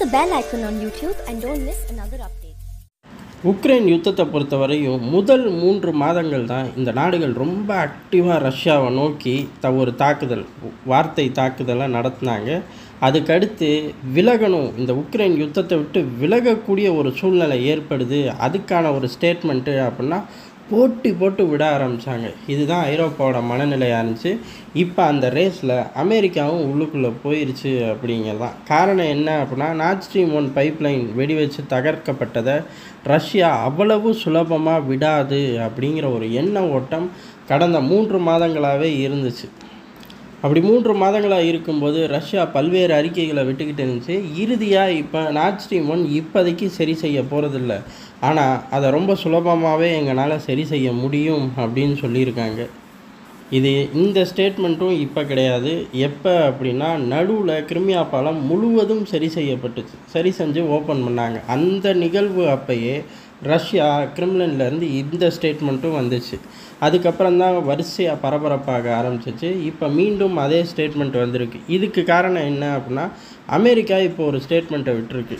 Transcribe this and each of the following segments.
the bell icon on YouTube and don't miss another update. Ukraine யுத்தத்தை பொறுத்தவரையும் முதல் மூன்று மாதங்கள் தான் இந்த நாடுகள் ரொம்ப ஆக்டிவாக ரஷ்யாவை நோக்கி த ஒரு தாக்குதல் வார்த்தை தாக்குதலை நடத்தினாங்க. அதுக்கடுத்து விலகணும். இந்த உக்ரைன் யுத்தத்தை விட்டு விலகக்கூடிய ஒரு சூழ்நிலை ஏற்படுது. அதுக்கான ஒரு ஸ்டேட்மெண்ட்டு அப்படின்னா போட்டி போட்டு விட ஆரம்பித்தாங்க இதுதான் ஐரோப்பாவோட மனநிலையாக இருந்துச்சு. இப்போ அந்த ரேஸில் அமெரிக்காவும் உள்ளுக்குள்ளே போயிருச்சு அப்படிங்கிறதான். காரணம் என்ன அப்படின்னா நார்த் ஸ்ட்ரீம் ஒன் பைப்லைன் வெடி வச்சு தகர்க்கப்பட்டதை ரஷ்யா அவ்வளவு சுலபமாக விடாது அப்படிங்கிற ஒரு எண்ண ஓட்டம் கடந்த மூன்று மாதங்களாகவே இருந்துச்சு. அப்படி மூன்று மாதங்களாக இருக்கும்போது ரஷ்யா பல்வேறு அறிக்கைகளை விட்டுக்கிட்டு இருந்துச்சு. இறுதியாக இப்போ நார்த் ஸ்ட்ரீம் ஒன் இப்போதைக்கு சரி செய்ய போகிறதில்ல ஆனால் அதை ரொம்ப சுலபமாகவே எங்களால் சரி செய்ய முடியும் அப்படின்னு சொல்லியிருக்காங்க. இது இந்த ஸ்டேட்மெண்ட்டும் இப்போ கிடையாது. எப்போ அப்படின்னா நடுவில் கிரிமியா பாலம் முழுவதும் சரி செய்யப்பட்டுச்சு. சரி செஞ்சு ஓப்பன் பண்ணாங்க. அந்த நிகழ்வு அப்பயே ரஷ்யா கிரிம்லின்லேருந்து இந்த ஸ்டேட்மெண்ட்டும் வந்துச்சு. அதுக்கப்புறம் தான் வரிசையாக பரபரப்பாக ஆரம்பிச்சிச்சு. இப்போ மீண்டும் அதே ஸ்டேட்மெண்ட் வந்திருக்கு. இதுக்கு காரணம் என்ன அப்படின்னா அமெரிக்கா இப்போ ஒரு ஸ்டேட்மெண்ட்டை விட்டுருக்கு.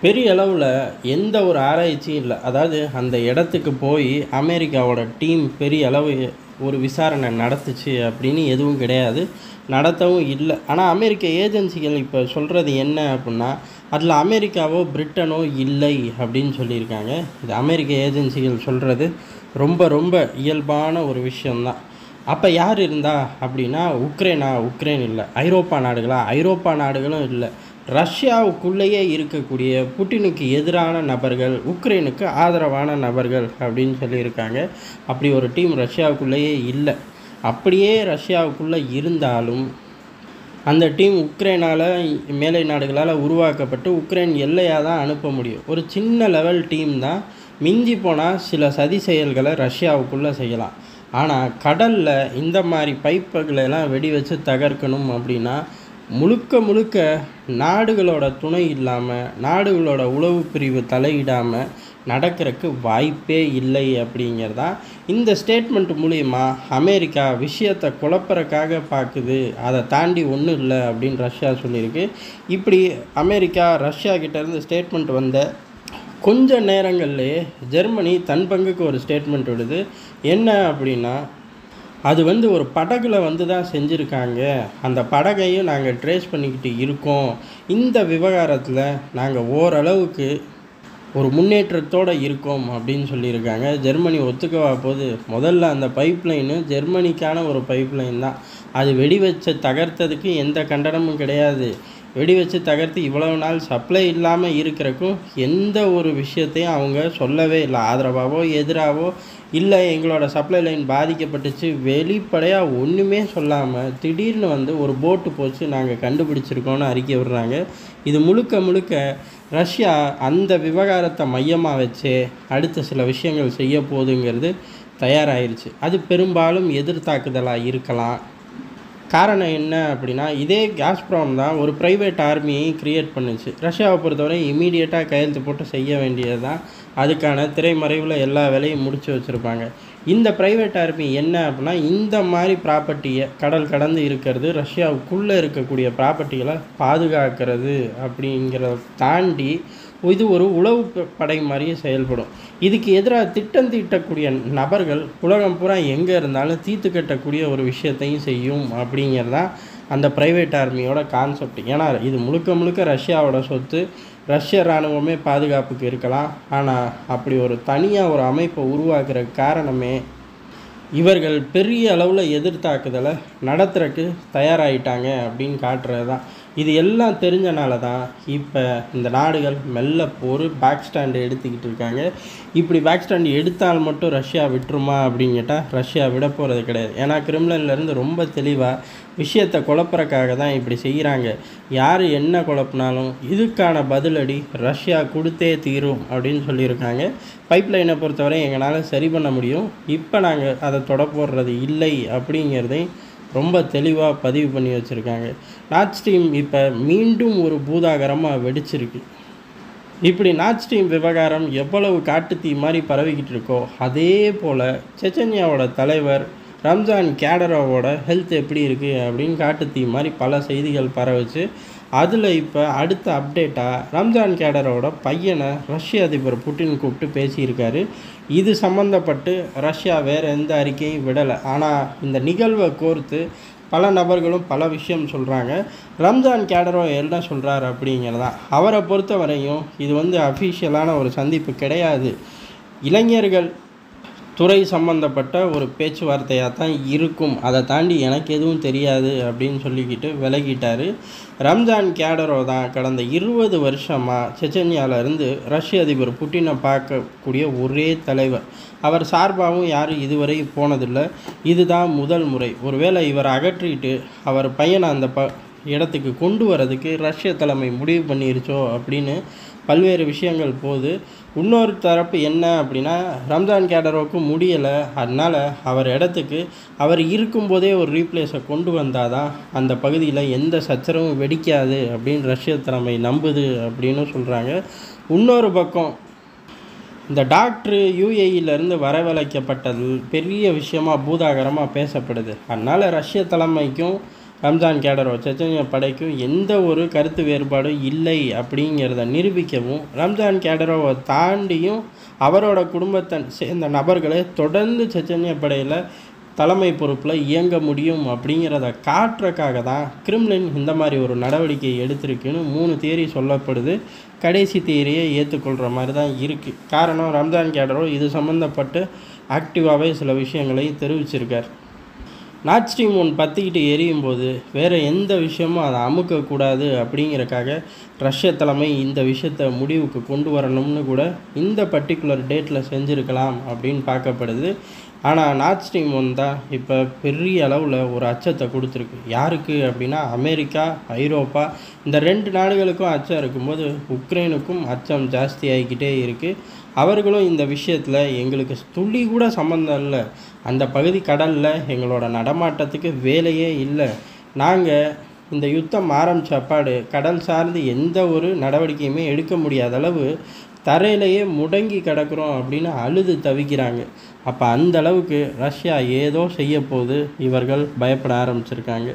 பெரிய அளவில் எந்த ஒரு ஆராய்ச்சியும் இல்லை. அதாவது அந்த இடத்துக்கு போய் அமெரிக்காவோட டீம் பெரிய அளவு ஒரு விசாரணை நடத்துச்சு அப்படின்னு எதுவும் கிடையாது. நடத்தவும் இல்லை. ஆனால் அமெரிக்க ஏஜென்சிகள் இப்போ சொல்கிறது என்ன அப்படின்னா அதில் அமெரிக்காவோ பிரிட்டனோ இல்லை அப்படின்னு சொல்லியிருக்காங்க. இது அமெரிக்க ஏஜென்சிகள் சொல்கிறது ரொம்ப ரொம்ப இயல்பான ஒரு விஷயந்தான் அப்போ யார் இருந்தா அப்படின்னா உக்ரைனா உக்ரைன் இல்லை. ஐரோப்பா நாடுகளா? ஐரோப்பா நாடுகளும் இல்லை. ரஷ்யாவுக்குள்ளேயே இருக்கக்கூடிய புட்டினுக்கு எதிரான நபர்கள் உக்ரைனுக்கு ஆதரவான நபர்கள் அப்படின்னு சொல்லியிருக்காங்க. அப்படி ஒரு டீம் ரஷ்யாவுக்குள்ளேயே இல்லை. அப்படியே ரஷ்யாவுக்குள்ளே இருந்தாலும் அந்த டீம் உக்ரைனால் மேலை நாடுகளால் உருவாக்கப்பட்டு உக்ரைன் எல்லையாக தான் அனுப்ப முடியும். ஒரு சின்ன லெவல் டீம் தான் மிஞ்சி போனால் சில சதி செயல்களை ரஷ்யாவுக்குள்ளே செய்யலாம். ஆனால் கடலில் இந்த மாதிரி பைப்புகளெல்லாம் வெடி வச்சு தகர்க்கணும் அப்படின்னா முழுக்க முழுக்க நாடுகளோட துணை இல்லாமல் நாடுகளோட உளவு பிரிவு தலையிடாமல் நடக்கிறதுக்கு வாய்ப்பே இல்லை அப்படிங்கிறதா இந்த ஸ்டேட்மெண்ட் மூலிமா அமெரிக்கா விஷயத்தை குழப்பறக்காக பார்க்குது அதை தாண்டி ஒன்றும் இல்லை அப்படின்னு ரஷ்யா சொல்லியிருக்கு. இப்படி அமெரிக்கா ரஷ்யா கிட்டேருந்து ஸ்டேட்மெண்ட் வந்த கொஞ்ச நேரங்கள்லேயே ஜெர்மனி தன் பங்குக்கு ஒரு ஸ்டேட்மெண்ட் விடுது. என்ன அப்படின்னா அது வந்து ஒரு படகுல வந்து தான் செஞ்சுருக்காங்க. அந்த படகையும் நாங்கள் ட்ரேஸ் பண்ணிக்கிட்டு இருக்கோம். இந்த விவகாரத்தில் நாங்கள் ஓரளவுக்கு ஒரு முன்னேற்றத்தோடு இருக்கோம் அப்படின்னு சொல்லியிருக்காங்க. ஜெர்மனி ஒத்துக்கவா போது முதல்ல அந்த பைப்லைனு ஜெர்மனிக்கான ஒரு பைப்லைன் தான். அது வெடி வச்ச தகர்த்ததுக்கு எந்த கண்டனமும் கிடையாது. வெடி வச்சு தகர்த்து இவ்வளவு நாள் சப்ளை இல்லாமல் இருக்கிறக்கும் எந்த ஒரு விஷயத்தையும் அவங்க சொல்லவே இல்லை. ஆதரவாகவோ எதிராகவோ இல்லை. எங்களோட சப்ளை லைன் பாதிக்கப்பட்டுச்சு. வெளிப்படையாக ஒன்றுமே சொல்லாமல் திடீர்னு வந்து ஒரு போட்டு போச்சு. நாங்கள் கண்டுபிடிச்சிருக்கோன்னு அறிக்கை விடுறாங்க. இது முழுக்க முழுக்க ரஷ்யா அந்த விவகாரத்தை மையமாக வச்சு அடுத்த சில விஷயங்கள் செய்ய போகுதுங்கிறது தயாராகிருச்சு அது பெரும்பாலும் எதிர்த்தாக்குதலாக இருக்கலாம். காரணம் என்ன அப்படின்னா இதே கேஸ்ப்ராம் தான் ஒரு ப்ரைவேட் ஆர்மியை க்ரியேட் பண்ணுச்சு. ரஷ்யாவை பொறுத்தவரை இமீடியட்டாக கையெழுத்து போட்டு செய்ய வேண்டியது தான் அதுக்கான திரைமறைவில் எல்லா வேலையும் முடித்து வச்சுருப்பாங்க. இந்த ப்ரைவேட் ஆர்மி என்ன அப்படின்னா இந்த மாதிரி ப்ராப்பர்ட்டியை கடல் கடந்து இருக்கிறது ரஷ்யாவுக்குள்ளே இருக்கக்கூடிய ப்ராப்பர்ட்டிகளை பாதுகாக்கிறது அப்படிங்கிறத தாண்டி இது ஒரு உளவு படை மாதிரியே செயல்படும். இதுக்கு எதிராக திட்டம் தீட்டக்கூடிய நபர்கள் உலகம் பூரா எங்கே இருந்தாலும் தீர்த்து கட்டக்கூடிய ஒரு விஷயத்தையும் செய்யும் அப்படிங்கிறதான் அந்த ப்ரைவேட் ஆர்மியோட கான்செப்ட் ஏன்னா இது முழுக்க முழுக்க ரஷ்யாவோட சொத்து. ரஷ்ய இராணுவமே பாதுகாப்புக்கு இருக்கலாம். ஆனால் அப்படி ஒரு தனியாக ஒரு அமைப்பை உருவாக்குற காரணமே இவர்கள் பெரிய அளவில் எதிர்த்தாக்குதலை நடத்துறக்கு தயாராகிட்டாங்க அப்படின்னு காட்டுறது தான் இது எல்லாம் தெரிஞ்சனால தான் இப்போ இந்த நாடுகள் மெல்ல ஒரு பேக் ஸ்டாண்டு எடுத்துக்கிட்டு இருக்காங்க. இப்படி பேக் ஸ்டாண்டு எடுத்தால் மட்டும் ரஷ்யா விட்டுருமா அப்படின்னு கேட்டால் ரஷ்யா விட போகிறது கிடையாது. ஏன்னா கிரிம்லன்லேருந்து ரொம்ப தெளிவாக விஷயத்தை குழப்பறக்காக தான் இப்படி செய்கிறாங்க யார் என்ன குழப்பினாலும் இதுக்கான பதிலடி ரஷ்யா கொடுத்தே தீரும் அப்படின்னு சொல்லியிருக்காங்க. பைப்லைனை பொறுத்தவரை எங்களால் சரி பண்ண முடியும். இப்போ நாங்கள் அதை தொட போடுறது இல்லை அப்படிங்கிறதையும் ரொம்ப தெளிவாக பதிவு பண்ணி வச்சுருக்காங்க. நார்த் ஸ்ட்ரீம் இப்போ மீண்டும் ஒரு பூதாகரமாக வெடிச்சிருக்கு. இப்படி நார்த் ஸ்ட்ரீம் விவகாரம் எவ்வளவு காட்டுத்தீ மாதிரி பரவிக்கிட்டு இருக்கோ அதே போல் செச்சன்யாவோட தலைவர் ரம்ஜான் கேடரோவோட ஹெல்த் எப்படி இருக்குது அப்படின்னு காட்டுத்தீ மாதிரி பல செய்திகள் பரவச்சு. அதில் இப்போ அடுத்த அப்டேட்டாக ரம்ஜான் கேடரோட பையனை ரஷ்ய அதிபர் புட்டின் கூப்பிட்டு பேசியிருக்காரு. இது சம்மந்தப்பட்டு ரஷ்யா வேறு எந்த அறிக்கையும் விடலை. ஆனால் இந்த நிகழ்வை கோர்த்து பல நபர்களும் பல விஷயம் சொல்கிறாங்க ரம்ஜான் கேடரோ என்ன சொல்கிறார் அப்படிங்கிறதான். அவரை பொறுத்த வரையும் இது வந்து அஃபிஷியலான ஒரு சந்திப்பு கிடையாது. இளைஞர்கள் துறை சம்பந்தப்பட்ட ஒரு பேச்சுவார்த்தையாக தான் இருக்கும். அதை தாண்டி எனக்கு எதுவும் தெரியாது அப்படின்னு சொல்லிக்கிட்டு விலகிட்டார். ரம்ஜான் கேடரோ தான் கடந்த இருபது வருஷமாக செச்சன்யாவிலேருந்து ரஷ்ய அதிபர் புட்டினை பார்க்கக்கூடிய ஒரே தலைவர். அவர் சார்பாகவும் யாரும் இதுவரை போனதில்லை. இதுதான் முதல் முறை. ஒருவேளை இவர் அகற்றிட்டு அவர் பையனை அந்த ப இடத்துக்கு கொண்டு வரதுக்கு ரஷ்ய தலைமை முடிவு பண்ணிருச்சோ அப்படின்னு பல்வேறு விஷயங்கள் போகுது இன்னொரு தரப்பு என்ன அப்படின்னா ரம்ஜான் கேடரோவுக்கு முடியலை. அதனால் அவர் இடத்துக்கு அவர் இருக்கும்போதே ஒரு ரீப்ளேஸை கொண்டு வந்தால் தான் அந்த பகுதியில் எந்த சச்சரவும் வெடிக்காது அப்படின்னு ரஷ்ய தலைமை நம்புது அப்படின்னு சொல்கிறாங்க இன்னொரு பக்கம் இந்த டாக்டரு யூஏஇலேருந்து வரவழைக்கப்பட்டது பெரிய விஷயமா பூதாகரமாக பேசப்படுது. அதனால் ரஷ்ய தலைமைக்கும் ரம்ஜான் கேடரோ செச்சனிய படைக்கும் எந்த ஒரு கருத்து வேறுபாடும் இல்லை அப்படிங்கிறத நிரூபிக்கவும் ரம்ஜான் கேடரோவை தாண்டியும் அவரோட குடும்பத்தை சேர்ந்த நபர்களை தொடர்ந்து செச்சனிய படையில் தலைமை பொறுப்பில் இயங்க முடியும் அப்படிங்கிறத காட்டுறக்காக தான் கிரிம்லின் இந்த மாதிரி ஒரு நடவடிக்கை எடுத்திருக்குன்னு மூணு தேரி சொல்லப்படுது. கடைசி தேரியை ஏற்றுக்கொள்கிற மாதிரி தான் இருக்குது காரணம் ரம்ஜான் கேடரோ இது சம்மந்தப்பட்டு ஆக்டிவாகவே சில விஷயங்களை தெரிவிச்சிருக்கார். நாட் ஸ்ட்ரீம் ஒன் பற்றிக்கிட்டு எரியும் போது வேறு எந்த விஷயமும் அதை அமுக்கக்கூடாது அப்படிங்கிறக்காக ரஷ்ய தலைமை இந்த விஷயத்தை முடிவுக்கு கொண்டு வரணும்னு கூட இந்த பர்டிகுலர் டேட்டில் செஞ்சுருக்கலாம் அப்படின்னு பார்க்கப்படுது. ஆனால் நாட் ஸ்ட்ரீம் ஒன் தான் இப்போ பெரிய அளவில் ஒரு அச்சத்தை கொடுத்துருக்கு. யாருக்கு அப்படின்னா அமெரிக்கா ஐரோப்பா இந்த ரெண்டு நாடுகளுக்கும் அச்சம் இருக்கும்போது உக்ரைனுக்கும் அச்சம் ஜாஸ்தி ஆகிக்கிட்டே இருக்குது அவர்களும் இந்த விஷயத்தில் எங்களுக்கு துளி கூட சம்மந்தம் இல்லை. அந்த பகுதி கடலில் எங்களோட நடமாட்டத்துக்கு வேலையே இல்லை. நாங்கள் இந்த யுத்தம் ஆரம்பித்த அப்பாடு கடல் சார்ந்து எந்த ஒரு நடவடிக்கையுமே எடுக்க முடியாத அளவு தரையிலேயே முடங்கி கிடக்குறோம் அப்படின்னு அழுது தவிக்கிறாங்க. அப்போ அந்த அளவுக்கு ரஷ்யா ஏதோ செய்ய போது இவர்கள் பயப்பட ஆரம்பிச்சிருக்காங்க.